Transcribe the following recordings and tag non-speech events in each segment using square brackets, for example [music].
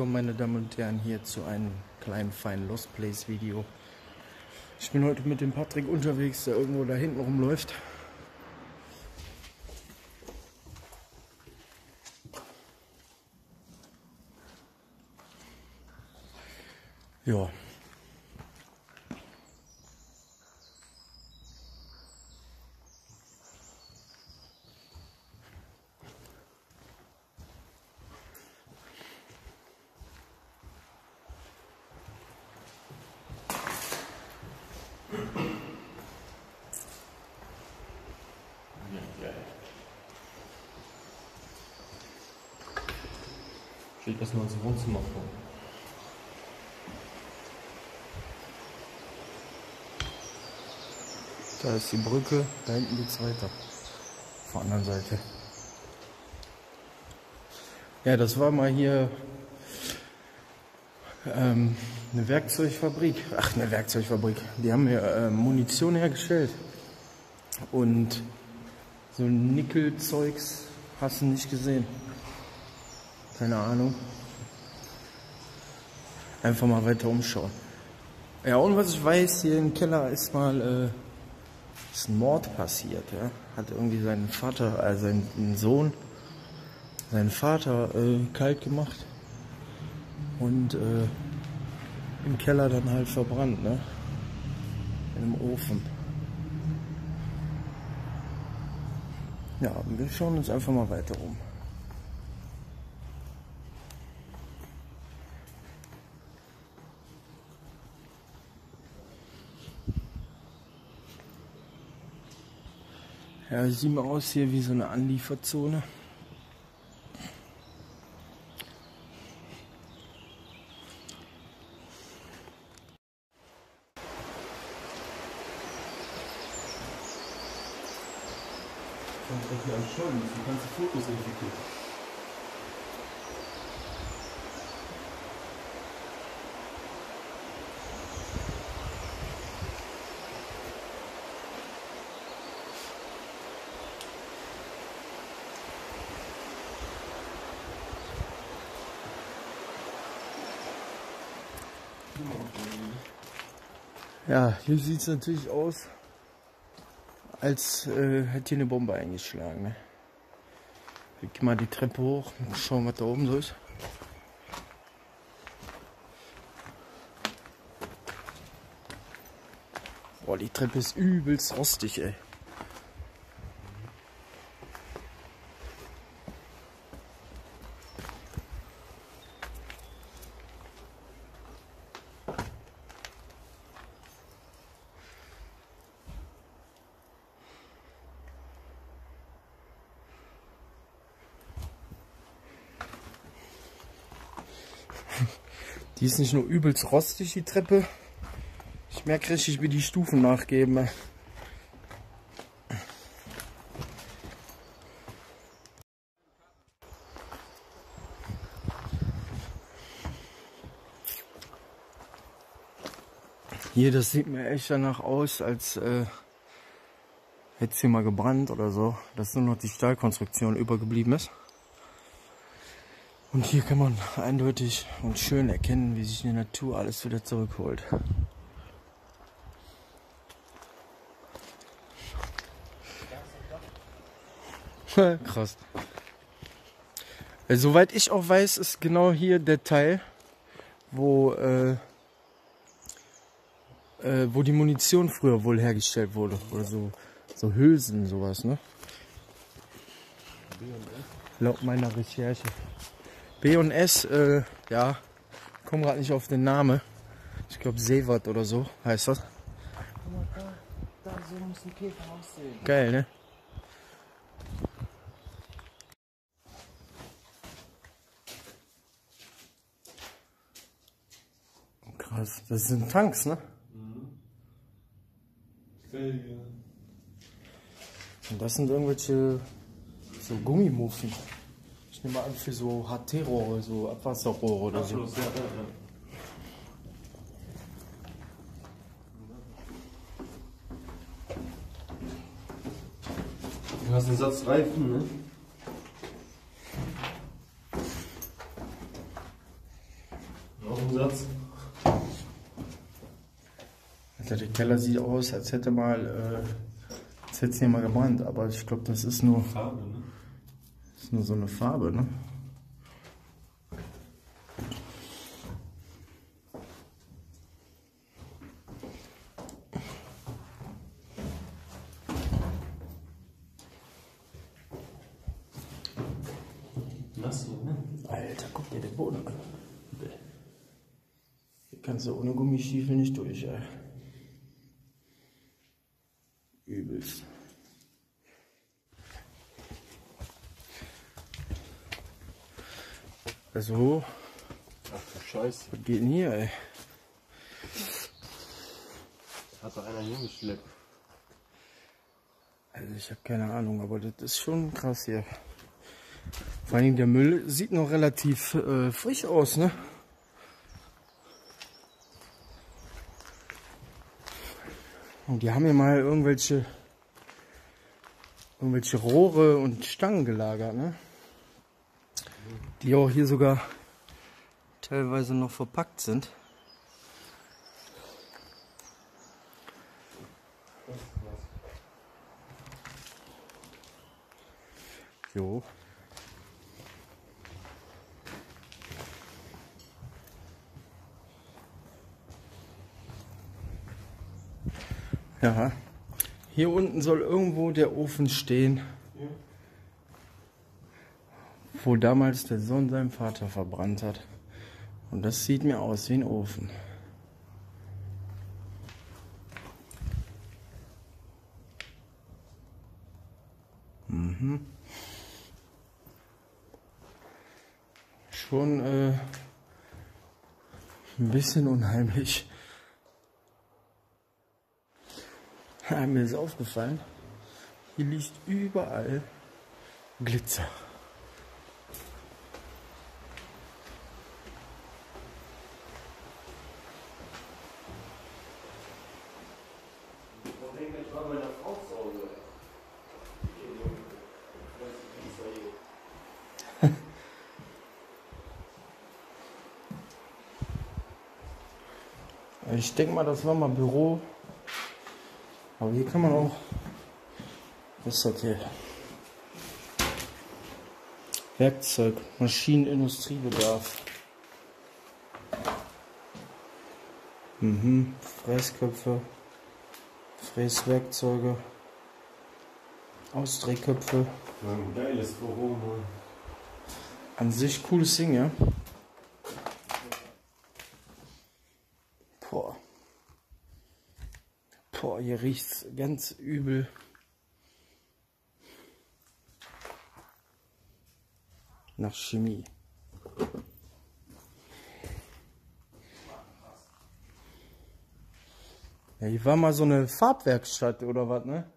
willkommen, meine Damen und Herren, hier zu einem kleinen, feinen Lost Place Video. Ich bin heute mit dem Patrick unterwegs, der irgendwo da hinten rumläuft. Ja. Steht das nur ins Wohnzimmer vor. Da ist die Brücke, da hinten geht's weiter. Auf der anderen Seite. Ja, das war mal hier ähm, eine Werkzeugfabrik. Ach, eine Werkzeugfabrik. Die haben hier äh, Munition hergestellt. Und so Nickelzeugs hast du nicht gesehen. Keine Ahnung. Einfach mal weiter umschauen. Ja, und was ich weiß, hier im Keller ist mal äh, ist ein Mord passiert. Ja? Hat irgendwie seinen Vater, also seinen Sohn, seinen Vater äh, kalt gemacht und äh, im Keller dann halt verbrannt, ne? In einem Ofen. Ja, wir schauen uns einfach mal weiter um. Ja, sieht mal aus hier wie so eine Anlieferzone. Du kannst Fotos entwickeln. Ja, hier sieht es natürlich aus, als äh, hätte hier eine Bombe eingeschlagen. Ne? Ich geh mal die Treppe hoch und schauen, was da oben so ist. Boah, die Treppe ist übelst rostig, ey. Die ist nicht nur übelst rostig, die Treppe. Ich merke richtig, wie die Stufen nachgeben. Hier, das sieht mir echt danach aus, als äh, hätte es hier mal gebrannt oder so. Dass nur noch die Stahlkonstruktion übergeblieben ist. Und hier kann man eindeutig und schön erkennen, wie sich die Natur alles wieder zurückholt. [laughs] Krass. Also, soweit ich auch weiß, ist genau hier der Teil, wo, äh, äh, wo die Munition früher wohl hergestellt wurde. Oder so, so Hülsen, sowas, ne? Laut meiner Recherche. B und S, äh, ja, komme gerade nicht auf den Namen. Ich glaube Seewart oder so heißt das. Guck mal, da, da so muss ein Käfer aussehen. Geil, ne? Krass, das sind Tanks, ne? Felge. Und das sind irgendwelche so Gummimuffen. Ich nehme an, für so HT-Rohre, so Abwasserrohre oder so. Absolut, ja, ja, ja. Du hast einen Satz Reifen, ne? Noch einen Satz. Alter, der Keller sieht aus, als hätte mal, äh, als hätte es jemand gebrannt, aber ich glaube, das ist nur. Farbe, ne? Ist nur so eine Farbe, ne? Nass hier, ne? Alter, guck dir den Boden an. Hier kannst du ohne Gummistiefel nicht durch, ey. Übelst. Also, Ach du Scheiße. was geht denn hier, ey? Hat da einer hingeschleppt. Also ich habe keine Ahnung, aber das ist schon krass hier. Vor allem der Müll sieht noch relativ äh, frisch aus, ne? Und die haben hier mal irgendwelche irgendwelche Rohre und Stangen gelagert, ne? Die auch hier sogar teilweise noch verpackt sind. Jo. Ja. Hier unten soll irgendwo der Ofen stehen, wo damals der Sohn seinen Vater verbrannt hat. Und das sieht mir aus wie ein Ofen. Schon äh, ein bisschen unheimlich. Ja, mir ist aufgefallen, hier liegt überall Glitzer. Ich denke mal, das war mal Büro. Aber hier kann man auch. Was ist das hier? Werkzeug, Maschinenindustriebedarf. Mhm. Fräsköpfe, Fräswerkzeuge, Ausdrehköpfe. Ja, ein geiles Büro, Mann. An sich cooles Ding, ja? Boah. Boah, hier riecht's ganz übel. Nach Chemie. Ja, hier war mal so eine Farbwerkstatt oder was, ne?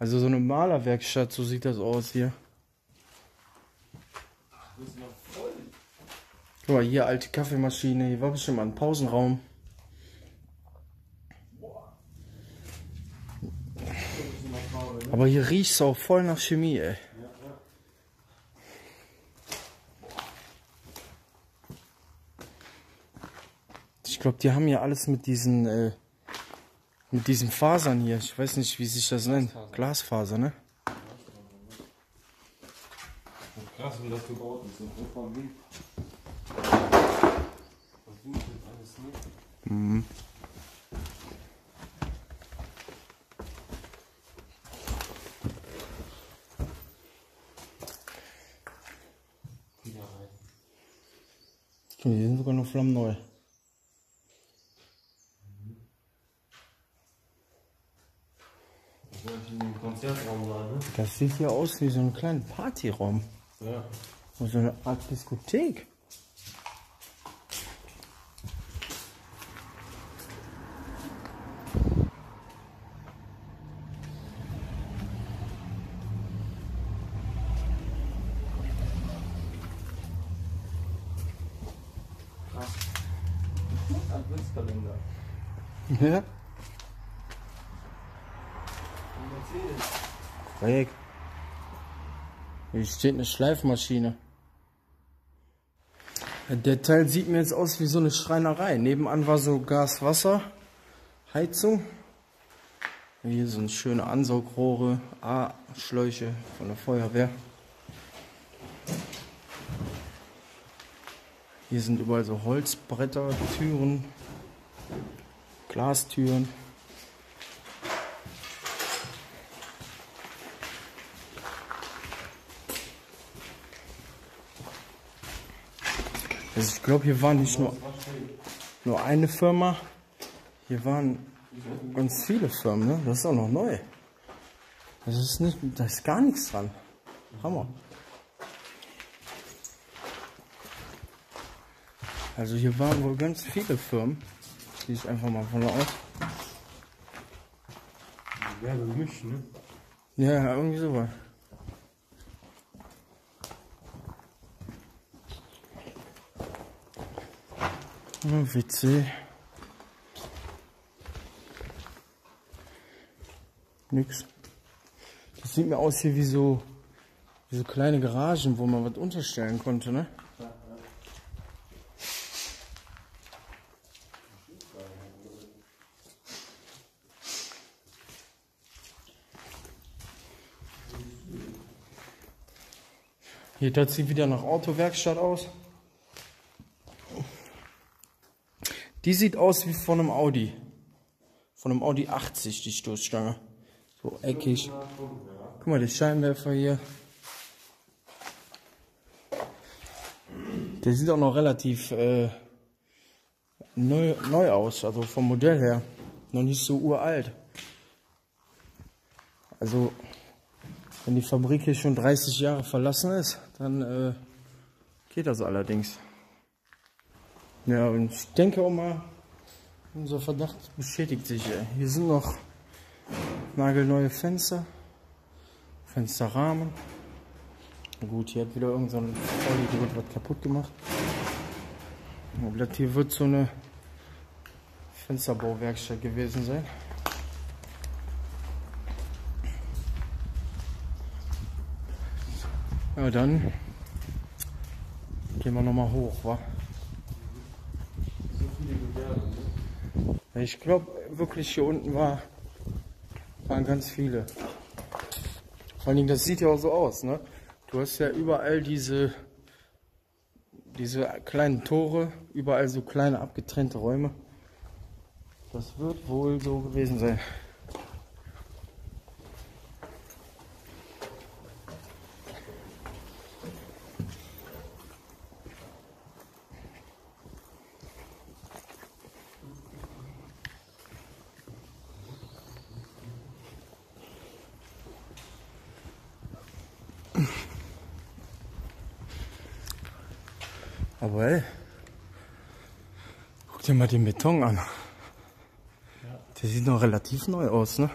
Also so eine Malerwerkstatt, so sieht das aus hier. Guck mal, hier alte Kaffeemaschine, hier war bestimmt mal ein Pausenraum. Aber hier riecht's auch voll nach Chemie, ey. Ich glaube, die haben hier alles mit diesen, äh, mit diesen Fasern hier. Ich weiß nicht, wie sich das nennt. Glasfaser, ne? Krass, wie das gebaut ist. Und vom Wind. Das Wind ist alles, ne? Wieder rein. Guck mal, Die sind sogar noch flammneu. Das ne? Das sieht hier aus wie so ein kleiner Partyraum. Ja. Oder so eine Art Diskothek. Adventskalender. Ja? Weg. Hier steht eine Schleifmaschine. Der Teil sieht mir jetzt aus wie so eine Schreinerei. Nebenan war so Gas-Wasser, Heizung. Hier sind schöne Ansaugrohre, A-Schläuche von der Feuerwehr. Hier sind überall so Holzbretter, Türen, Glastüren. Also ich glaube, hier war nicht nur, nur eine Firma, hier waren ganz viele Firmen, ne? Das ist auch noch neu. Das ist nicht, da ist gar nichts dran. Hammer. Also hier waren wohl ganz viele Firmen. Gehe ich einfach mal von aus. Ja, gemischt, ne? Ja, irgendwie sowas. Oh, WC. Nix. Das sieht mir aus hier wie so, wie so kleine Garagen, wo man was unterstellen konnte, ne? Hier das sieht wieder nach Autowerkstatt aus. Die sieht aus wie von einem Audi. Von einem Audi 80, die Stoßstange. So eckig. Guck mal, die Scheinwerfer hier. Der sieht auch noch relativ äh, neu, neu aus, also vom Modell her. Noch nicht so uralt. Also, wenn die Fabrik hier schon 30 Jahre verlassen ist, dann äh, geht das allerdings. Ja, und ich denke auch mal, unser Verdacht bestätigt sich. Ey. Hier sind noch nagelneue Fenster, Fensterrahmen. Gut, hier hat wieder irgendein Vollidiot was kaputt gemacht. Das hier wird so eine Fensterbauwerkstatt gewesen sein. Ja, dann gehen wir nochmal hoch, wa? Ich glaube wirklich hier unten war, waren ganz viele. Vor allen Dingen, das sieht ja auch so aus, ne? Du hast ja überall diese, diese kleinen Tore, überall so kleine abgetrennte Räume. Das wird wohl so gewesen sein. Aber ey, guck dir mal den Beton an. Der sieht noch relativ neu aus, ne?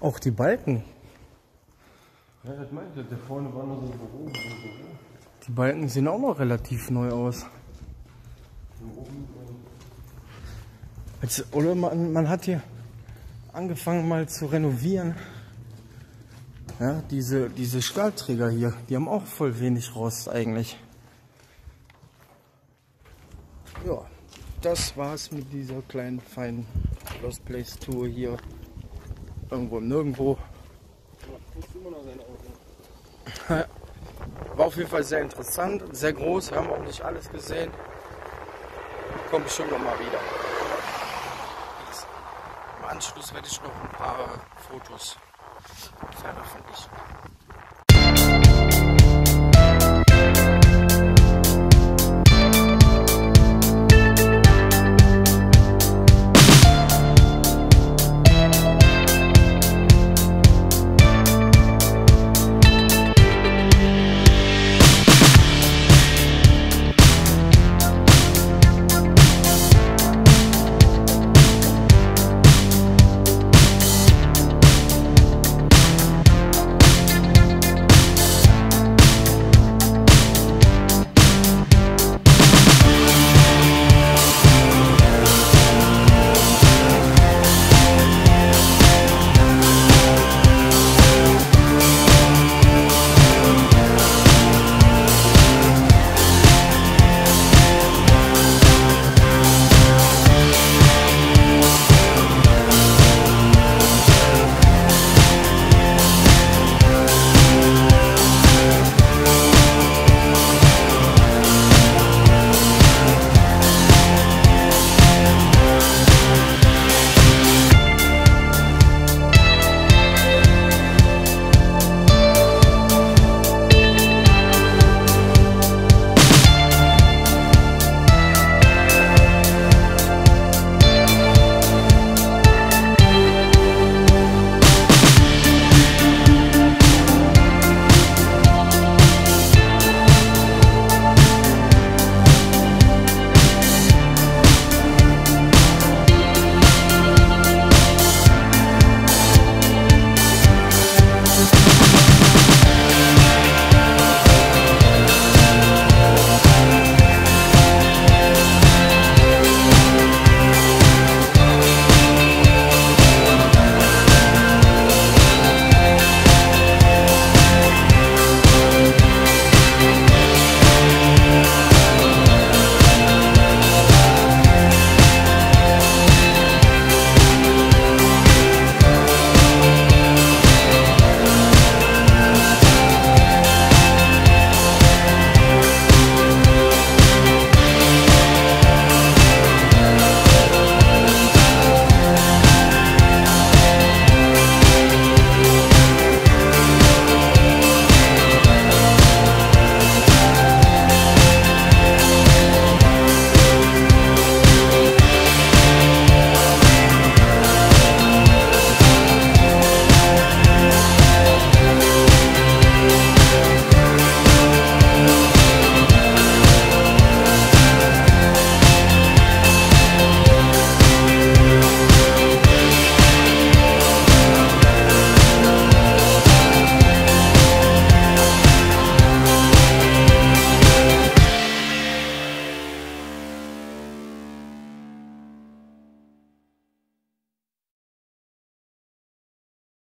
Auch die Balken. Ja, das meinte ich. Da vorne war noch so ein Büro. So ein Büro. Die Balken sehen auch noch relativ neu aus. Als, oder man, man hat hier angefangen mal zu renovieren. Ja, diese, diese Stahlträger hier, die haben auch voll wenig Rost eigentlich. Ja, das war's mit dieser kleinen, feinen Lost Place Tour hier. Irgendwo Nirgendwo. War auf jeden Fall sehr interessant, sehr groß. Wir haben auch nicht alles gesehen. Komme bestimmt noch mal wieder. Im Anschluss werde ich noch ein paar Fotos veröffentlichen.